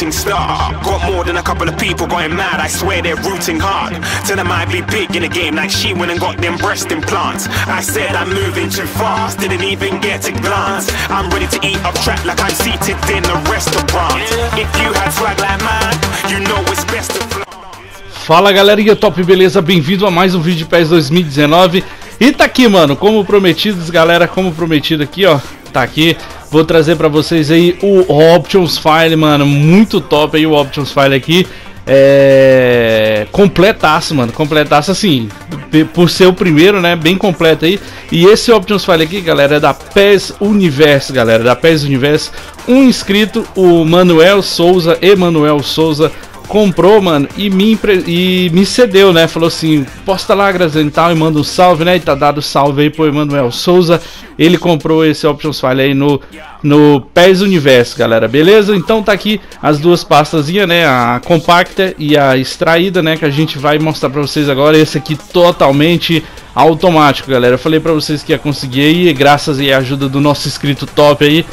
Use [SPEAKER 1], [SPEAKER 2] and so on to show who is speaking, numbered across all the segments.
[SPEAKER 1] Shooting star. Got more than a couple of people going mad. I swear they're rooting hard. Tell them I'd be big in game like she went and got them breast implants. I said I'm moving too fast, didn't even get a glance. I'm ready to eat up track like I'm seated in a restaurant. If you had swag like mine, you know it's best to flaunt.
[SPEAKER 2] Fala galerinha top, beleza? Bem-vindo a mais um vídeo de PES 2019 E tá aqui, mano, como prometido, galera, como prometido aqui, ó Tá aqui, vou trazer pra vocês aí o Options File, mano. Muito top aí o Options File aqui. É... Completaço, mano, completaço assim Por ser o primeiro, né, bem completo aí. E esse Options File aqui, galera, é da PES Universe, galera. Da PES Universe Um inscrito, o Manuel Souza, Emanuel Souza comprou, mano, e me, empre- e me cedeu, né? Falou assim: posta lá, Graziano e tal, e manda um salve, né? E tá dado salve aí pro Emanuel Souza. Ele comprou esse Options File aí no, no PES Universo, galera, beleza? Então tá aqui as duas pastazinhas, né? A compacta e a extraída, né? Que a gente vai mostrar pra vocês agora. Esse aqui totalmente automático, galera. Eu falei pra vocês que ia conseguir aí, graças à ajuda do nosso inscrito top aí.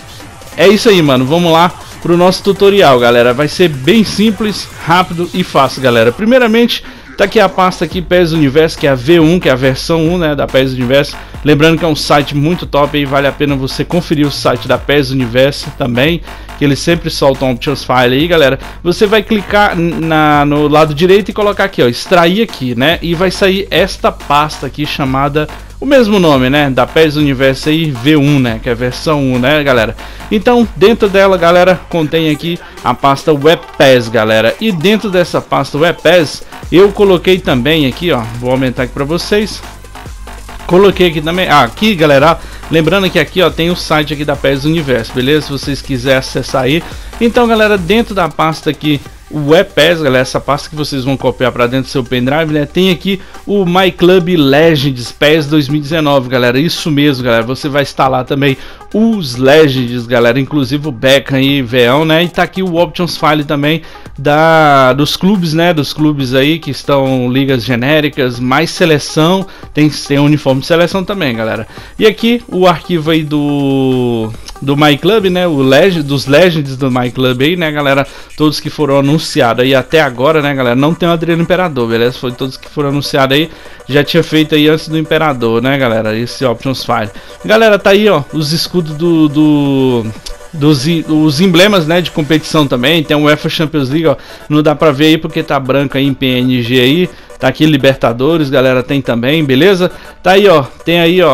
[SPEAKER 2] É isso aí, mano. Vamos lá pro nosso tutorial, galera. Vai ser bem simples, rápido e fácil, galera. Primeiramente, tá aqui a pasta aqui PES Universo, que é a V1, que é a versão 1, né, da PES Universo. Lembrando que é um site muito top aí, vale a pena você conferir o site da PES Universo também, que eles sempre soltam options file aí, galera. Você vai clicar na, no lado direito e colocar aqui, ó, extrair aqui, né? E vai sair esta pasta aqui chamada o mesmo nome, né? Da PES Universo aí V1, né? Que é a versão 1, né, galera? Então, dentro dela, galera, contém aqui a pasta WebPES, galera. E dentro dessa pasta WebPES, eu coloquei também aqui, ó. Vou aumentar aqui para vocês. Coloquei aqui também. Ah, aqui, galera. Lembrando que aqui, ó, tem o site aqui da PES Universo, beleza? Se vocês quiserem acessar aí. Então, galera, dentro da pasta aqui o WebPass, galera, essa pasta que vocês vão copiar para dentro do seu pendrive, né? Tem aqui o My Club Legends PES 2019, galera. Isso mesmo, galera. Você vai instalar também os Legends, galera, inclusive o Beckham e Veão, né? E tá aqui o Options File também da dos clubes, né? Dos clubes aí que estão ligas genéricas, mais seleção, tem tem uniforme de seleção também, galera. E aqui o arquivo aí do do My Club, né? O Legend, dos Legends do My Club aí, né, galera? Todos que foram anunciados aí até agora, né, galera? Não tem o Adriano Imperador, beleza? Foi todos que foram anunciados aí. Já tinha feito aí antes do Imperador, né, galera? Esse Options File. Galera, tá aí, ó, os escudos do. do dos os emblemas né, de competição também, tem o UEFA Champions League, ó, não dá pra ver aí porque tá branco aí em PNG aí, tá aqui Libertadores, galera, tem também, beleza? Tá aí, ó, tem aí, ó,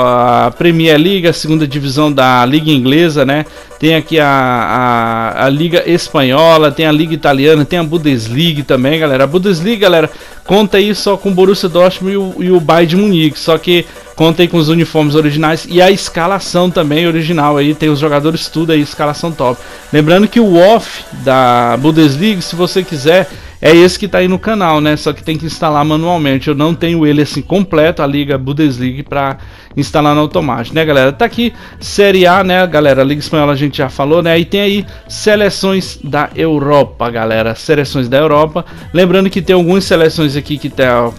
[SPEAKER 2] a Premier League, a segunda divisão da Liga Inglesa, né? Tem aqui a, a, a Liga Espanhola, tem a Liga Italiana, tem a Bundesliga também, galera. A Bundesliga, galera, conta aí só com o Borussia Dortmund e o, e o Bayern de Munique, só que conta aí com os uniformes originais e a escalação também original aí, tem os jogadores tudo aí, escalação top. Lembrando que o off da Bundesliga, se você quiser, é esse que tá aí no canal, né? Só que tem que instalar manualmente. Eu não tenho ele assim completo, a Liga Bundesliga, para instalar no automático, né, galera? Tá aqui Série A, né, galera? Liga Espanhola a gente já falou, né? E tem aí seleções da Europa, galera. Seleções da Europa. Lembrando que tem algumas seleções aqui que tá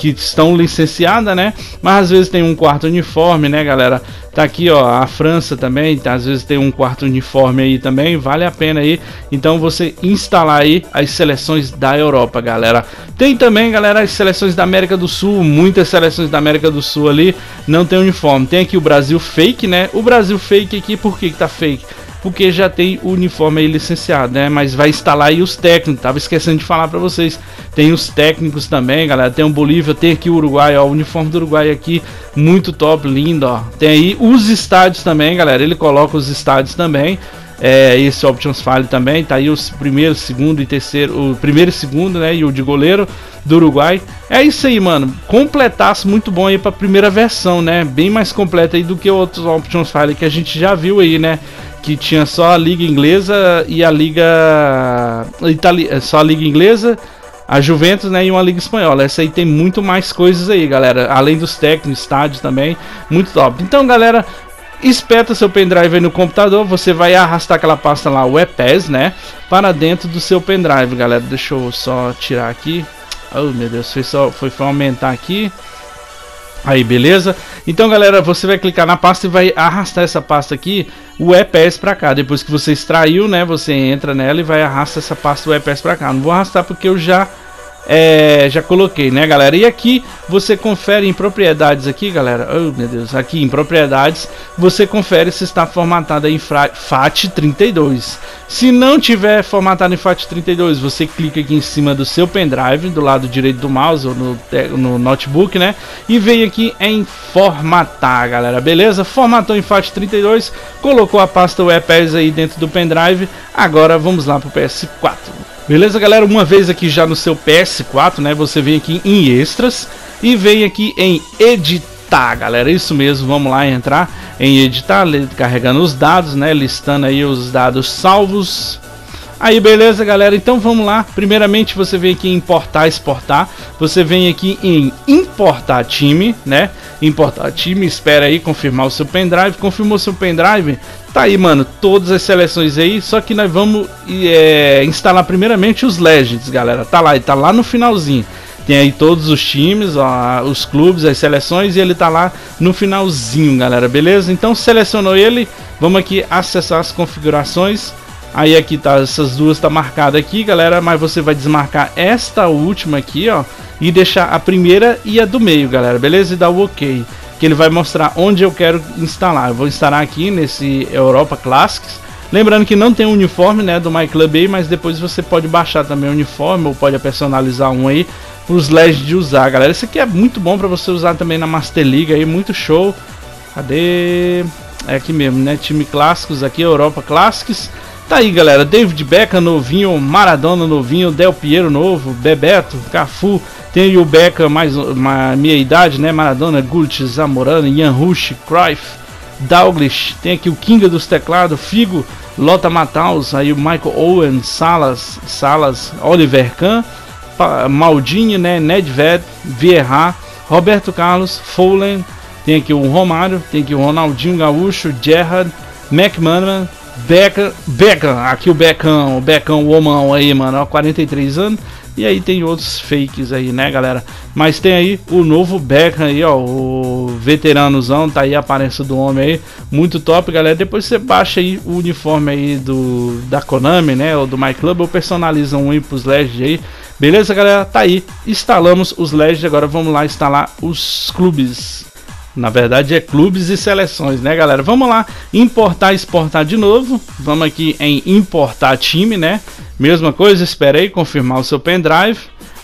[SPEAKER 2] que estão licenciadas, né? Mas às vezes tem um quarto uniforme, né, galera? Tá aqui, ó, a França também, tá, às vezes tem um quarto uniforme aí também, vale a pena aí. Então você instalar aí as seleções da Europa, galera. Tem também, galera, as seleções da América do Sul, muitas seleções da América do Sul ali não tem uniforme. Tem aqui o Brasil fake, né? O Brasil fake aqui, por que que tá fake? Porque já tem o uniforme aí licenciado, né? Mas vai instalar aí os técnicos, tava esquecendo de falar para vocês. Tem os técnicos também, galera. Tem o Bolívia, tem aqui o Uruguai, ó, o uniforme do Uruguai aqui, muito top, lindo, ó. Tem aí os estádios também, galera. Ele coloca os estádios também. É, esse Options File também, tá aí os primeiro, segundo e terceiro, o primeiro e segundo, né, e o de goleiro do Uruguai. É isso aí, mano. Completaço muito bom aí para primeira versão, né? Bem mais completa aí do que outros Options File que a gente já viu aí, né? Que tinha só a liga inglesa e a liga Itali só a liga inglesa, a Juventus, né, e uma liga espanhola. Essa aí tem muito mais coisas aí, galera, além dos técnicos, estádios também, muito top. Então, galera, espeta seu pendrive aí no computador, você vai arrastar aquela pasta lá, o EPES, né, para dentro do seu pendrive, galera. Deixa eu só tirar aqui. Oh, meu Deus, foi só foi, foi aumentar aqui. Aí, beleza? Então, galera, você vai clicar na pasta e vai arrastar essa pasta aqui, o EPS para cá. Depois que você extraiu, né, você entra nela e vai arrastar essa pasta do EPS para cá. Não vou arrastar porque eu já é, já coloquei, né, galera? E aqui você confere em propriedades aqui, galera. Oh, meu Deus, aqui em propriedades você confere se está formatada em FAT32. Se não tiver formatado em FAT32, você clica aqui em cima do seu pendrive, do lado direito do mouse ou no, no notebook, né? E vem aqui em formatar, galera. Beleza? Formatou em FAT32, colocou a pasta WebPass aí dentro do pendrive. Agora vamos lá para o PS4. Beleza, galera? Uma vez aqui já no seu PS4, né? Você vem aqui em extras e vem aqui em editar, galera. Isso mesmo, vamos lá entrar em editar, carregando os dados, né? Listando aí os dados salvos. Aí, beleza, galera? Então vamos lá. Primeiramente, você vem aqui em importar, exportar. Você vem aqui em importar time, né? Importar time, espera aí confirmar o seu pendrive. Confirmou seu pendrive? Tá aí, mano, todas as seleções aí, só que nós vamos é, instalar primeiramente os Legends, galera. Tá lá, tá lá no finalzinho. Tem aí todos os times, ó, os clubes, as seleções e ele tá lá no finalzinho, galera, beleza? Então selecionou ele, vamos aqui acessar as configurações. Aí aqui tá, essas duas tá marcada aqui, galera, mas você vai desmarcar esta última aqui, ó, e deixar a primeira e a do meio, galera, beleza? E dar o OK que ele vai mostrar onde eu quero instalar. Eu vou instalar aqui nesse Europa Classics. Lembrando que não tem o uniforme né, do MyClub aí, mas depois você pode baixar também o uniforme ou pode personalizar um aí para os LEDs de usar, galera. Isso aqui é muito bom para você usar também na Master League aí, muito show. Cadê? É aqui mesmo, né? Time clássicos aqui, Europa Classics. Tá aí, galera. David Beckham novinho, Maradona novinho, Del Piero novo, Bebeto, Cafu, tem o Beckham mais uma minha idade, né? Maradona, Gullit, Zamorano, Ian Rush, Cruyff, Douglas. Tem aqui o King dos teclados, Figo, Lota Mataus, aí o Michael Owen, Salas, Salas, Oliver Kahn, Maldini, né? Nedved, Vieira, Roberto Carlos, Folen. Tem aqui o Romário, tem aqui o Ronaldinho Gaúcho, Gerrard, McManaman, Beckham, Beckham, aqui o Beckham, o Beckham, o homão aí, mano, ó, 43 anos. E aí tem outros fakes aí, né, galera? Mas tem aí o novo Beckham aí, ó, o veteranozão, tá aí a aparência do homem aí, muito top, galera. Depois você baixa aí o uniforme aí do da Konami, né, ou do My Club, ou personaliza um aí pros Legends aí. Beleza, galera? Tá aí. Instalamos os Legends, agora vamos lá instalar os clubes. Na verdade é clubes e seleções, né, galera? Vamos lá, importar exportar de novo. Vamos aqui em importar time, né? Mesma coisa, espera aí confirmar o seu pendrive.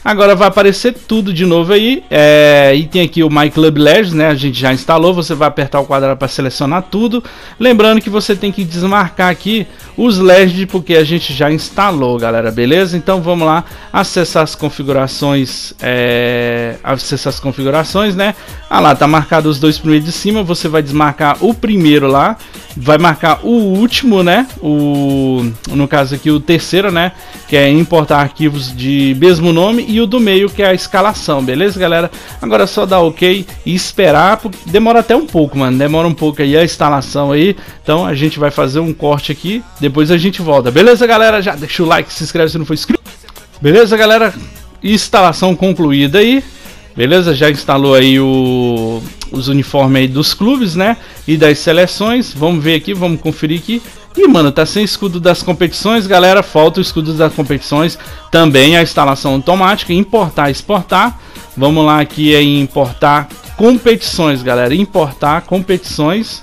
[SPEAKER 2] Agora vai aparecer tudo de novo aí. É, e tem aqui o My Club Legends, né? A gente já instalou. Você vai apertar o quadrado para selecionar tudo. Lembrando que você tem que desmarcar aqui os Legends porque a gente já instalou, galera. Beleza? Então vamos lá acessar as configurações. É, acessar as configurações, né? Ah lá, tá marcado os dois primeiros de cima. Você vai desmarcar o primeiro lá. Vai marcar o último, né? O, no caso aqui, o terceiro, né? Que é importar arquivos de mesmo nome. E o do meio, que é a escalação, beleza, galera? Agora é só dar ok e esperar. Demora até um pouco, mano. Demora um pouco aí a instalação aí. Então a gente vai fazer um corte aqui. Depois a gente volta. Beleza, galera? Já deixa o like, se inscreve se não for inscrito. Beleza, galera? Instalação concluída aí. Beleza? Já instalou aí o, os uniformes aí dos clubes, né? E das seleções. Vamos ver aqui, vamos conferir aqui. E, mano, tá sem escudo das competições, galera. Falta o escudo das competições. Também a instalação automática. Importar, exportar. Vamos lá aqui em importar competições, galera. Importar competições.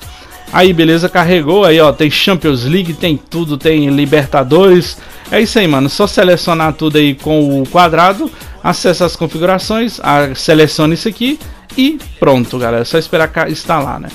[SPEAKER 2] Aí, beleza, carregou. Aí, ó, tem Champions League, tem tudo, tem Libertadores. É isso aí, mano. Só selecionar tudo aí com o quadrado. Acessa as configurações, seleciona isso aqui e pronto, galera. É só esperar instalar, né?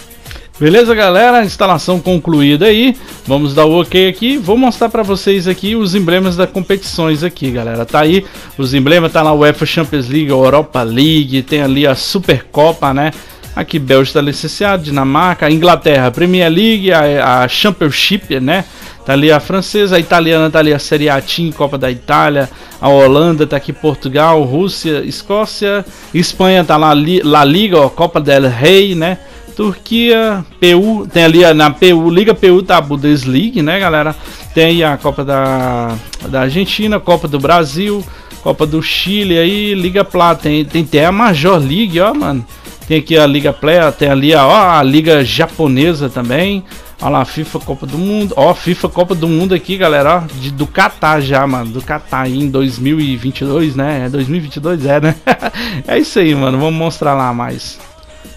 [SPEAKER 2] Beleza, galera? Instalação concluída aí. Vamos dar o OK aqui. Vou mostrar para vocês aqui os emblemas das competições aqui, galera. Tá aí os emblemas, tá na UEFA Champions League, Europa League, tem ali a Supercopa, né? Aqui Bélgica licenciado, Dinamarca, Inglaterra, Premier League, a, a Championship, né? Tá ali a francesa, a italiana tá ali a Serie A Team, Copa da Itália, a Holanda tá aqui Portugal, Rússia, Escócia, Espanha tá lá La Liga, ó, Copa del Rei, né? Turquia, PU, tem ali na PU, Liga PU tá a Bundesliga, né, galera? Tem a Copa da, da Argentina, Copa do Brasil, Copa do Chile aí, Liga Plata, tem, tem até a Major League, ó, mano. Tem aqui a Liga Play, tem ali ó, a Liga Japonesa também. Olha lá, FIFA Copa do Mundo. Ó, FIFA Copa do Mundo aqui, galera, ó, de, do Catar já, mano. Do Catar aí em 2022, né? É 2022, é, né? é isso aí, mano. Vamos mostrar lá mais.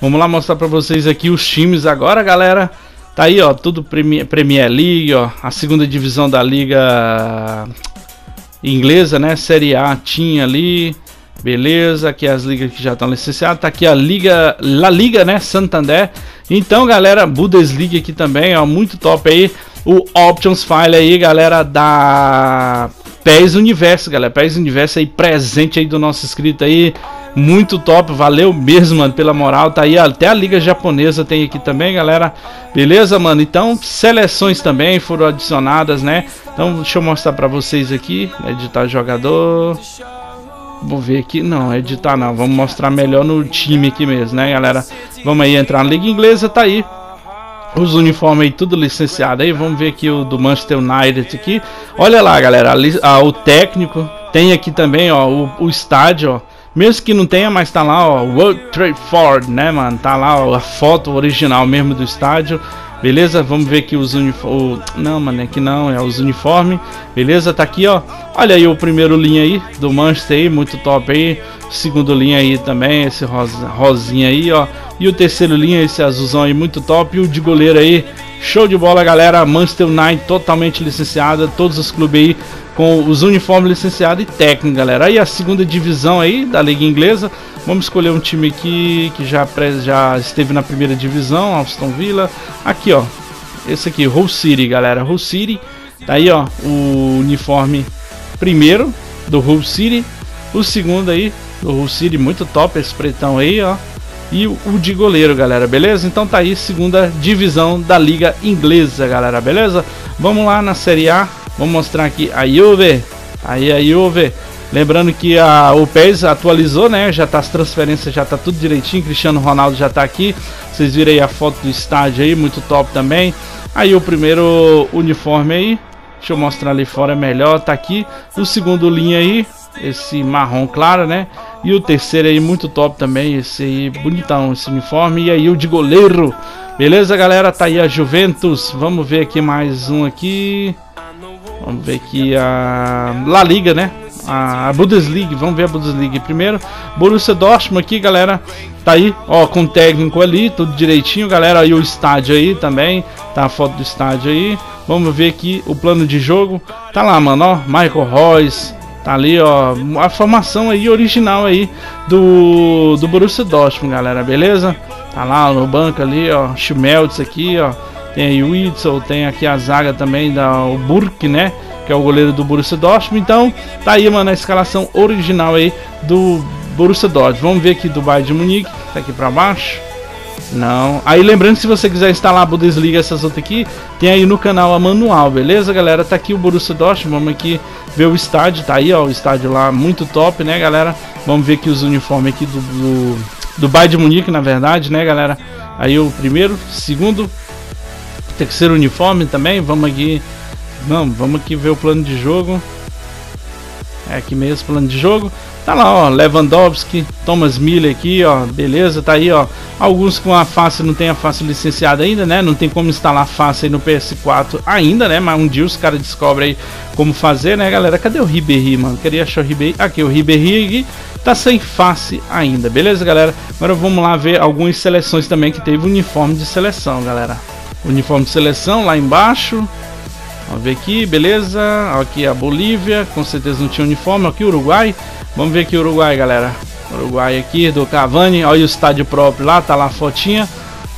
[SPEAKER 2] Vamos lá mostrar para vocês aqui os times agora, galera. Tá aí, ó, tudo Premier, League, ó, a segunda divisão da liga inglesa, né? Série A tinha ali. Beleza, aqui as ligas que já estão licenciadas. Tá aqui a Liga, La Liga, né? Santander. Então, galera, Bundesliga aqui também, ó, muito top aí. O Options File aí, galera, da PES Universo, galera. PES Universo aí presente aí do nosso inscrito aí. Muito top, valeu mesmo, mano, pela moral. Tá aí até a Liga Japonesa tem aqui também, galera. Beleza, mano? Então, seleções também foram adicionadas, né? Então, deixa eu mostrar pra vocês aqui. Editar jogador. Vou ver aqui. Não, editar não. Vamos mostrar melhor no time aqui mesmo, né, galera? Vamos aí entrar na Liga Inglesa, tá aí. Os uniformes aí tudo licenciado aí. Vamos ver aqui o do Manchester United aqui. Olha lá, galera. Ali, ah, o técnico. Tem aqui também, ó, o, o estádio, ó. Mesmo que não tenha, mas tá lá, ó, World Trade Ford, né, mano? Tá lá ó, a foto original mesmo do estádio. Beleza? Vamos ver aqui os uniformes. Não, mano, aqui não, é os uniformes. Beleza? Tá aqui, ó. Olha aí o primeiro linha aí do Manchester aí, muito top aí. Segundo linha aí também, esse rosa, rosinha aí, ó. E o terceiro linha, esse azulzão aí, muito top. E o de goleiro aí, show de bola, galera. Manchester United totalmente licenciada. Todos os clubes aí com os uniformes licenciados e técnico, galera. Aí a segunda divisão aí da Liga Inglesa. Vamos escolher um time aqui que já, já esteve na primeira divisão, Aston Villa. Aqui, ó. Esse aqui, Hull City, galera. Hull City. Tá aí, ó, o uniforme primeiro do Hull City. O segundo aí, do Hull City, muito top esse pretão aí, ó. E o, de goleiro, galera, beleza? Então tá aí, segunda divisão da Liga Inglesa, galera, beleza? Vamos lá na Série A Vamos mostrar aqui a Juve. Aí a Juve. Lembrando que a, o PES atualizou, né? Já tá as transferências, já tá tudo direitinho. Cristiano Ronaldo já tá aqui. Vocês viram aí a foto do estádio aí, muito top também. Aí o primeiro uniforme aí. Deixa eu mostrar ali fora melhor, tá aqui. O segundo linha aí, esse marrom claro, né? E o terceiro aí muito top também, esse aí bonitão esse uniforme. E aí o de goleiro. Beleza, galera? Tá aí a Juventus. Vamos ver aqui mais um aqui. Vamos ver aqui a La Liga, né? A Bundesliga, vamos ver a Bundesliga primeiro. Borussia Dortmund aqui, galera. Tá aí, ó, com o técnico ali, tudo direitinho, galera. Aí o estádio aí também, tá a foto do estádio aí. Vamos ver aqui o plano de jogo. Tá lá, mano, ó, Michael Royce, Tá ali, ó, a formação aí original aí do, do Borussia Dortmund, galera, beleza? Tá lá no banco ali, ó, Schmeltz aqui, ó. Tem aí o Itzel, tem aqui a zaga também da o Burke, né? Que é o goleiro do Borussia Dortmund. Então, tá aí, mano, a escalação original aí do Borussia Dortmund. Vamos ver aqui do Bayern de Munique, tá aqui para baixo. Não. Aí lembrando que se você quiser instalar a Bundesliga essas outras aqui, tem aí no canal a manual, beleza, galera? Tá aqui o Borussia Dortmund, vamos aqui ver o estádio, tá aí, ó, o estádio lá muito top, né, galera? Vamos ver aqui os uniformes aqui do, do, do Bayern de Munique, na verdade, né, galera? Aí o primeiro, segundo, terceiro uniforme também. Vamos aqui. Não, vamos aqui ver o plano de jogo. É aqui mesmo, plano de jogo. Tá lá, ó, Lewandowski, Thomas Miller aqui, ó, beleza, tá aí, ó. Alguns com a face não tem a face licenciada ainda, né? Não tem como instalar a face aí no PS4 ainda, né? Mas um dia os caras descobrem aí como fazer, né, galera? Cadê o Ribéry, mano? Queria achar o Ribéry. Aqui, o Ribéry tá sem face ainda, beleza, galera? Agora vamos lá ver algumas seleções também que teve uniforme de seleção, galera. Uniforme de seleção lá embaixo. Vamos ver aqui, beleza? Aqui a Bolívia, com certeza não tinha uniforme. Aqui o Uruguai. Vamos ver aqui o Uruguai, galera. Uruguai aqui do Cavani. Olha o estádio próprio lá, tá lá a fotinha.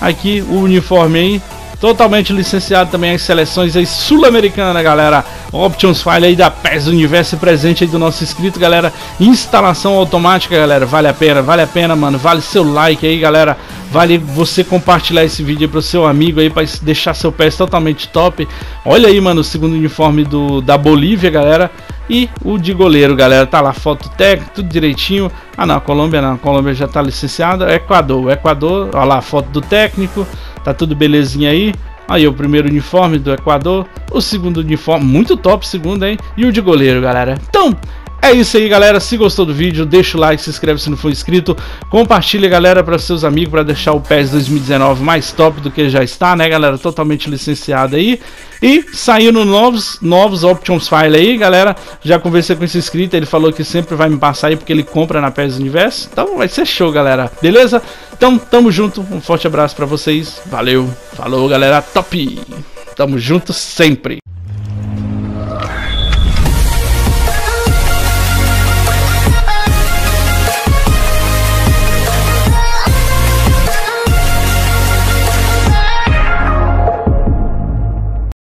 [SPEAKER 2] Aqui o uniforme aí. Totalmente licenciado também as seleções aí sul-americana, galera. Options File aí da PES Universo presente aí do nosso inscrito, galera. Instalação automática, galera. Vale a pena, vale a pena, mano. Vale seu like aí, galera. Vale você compartilhar esse vídeo aí pro seu amigo aí para deixar seu PES totalmente top. Olha aí, mano, o segundo uniforme do da Bolívia, galera. E o de goleiro, galera, tá lá, foto técnica, tudo direitinho. Ah, não, a Colômbia não, a Colômbia já tá licenciada. Equador, o Equador, olha lá, foto do técnico, tá tudo belezinha aí. Aí o primeiro uniforme do Equador, o segundo uniforme, muito top, segundo, hein? E o de goleiro, galera. Então, é isso aí, galera. Se gostou do vídeo, deixa o like, se inscreve se não for inscrito. Compartilha, galera, para seus amigos, para deixar o PES 2019 mais top do que já está, né, galera? Totalmente licenciado aí. E saindo novos, novos options file aí, galera. Já conversei com esse inscrito, ele falou que sempre vai me passar aí porque ele compra na PES Universo. Então vai ser show, galera. Beleza? Então, tamo junto. Um forte abraço para vocês. Valeu. Falou, galera. Top. Tamo junto sempre.